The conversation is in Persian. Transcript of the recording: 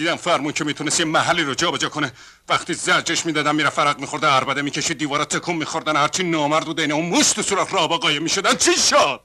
دیدم فرمون که می‌تونست یه محلی رو جابجا کنه. وقتی زجش می‌دادم میره فرق میخورده عربده می‌کشید دیوارا تکون میخوردن. هرچی نامرد و دینه اون موش تو سوراخ رابا قایم می‌شدن چی شد؟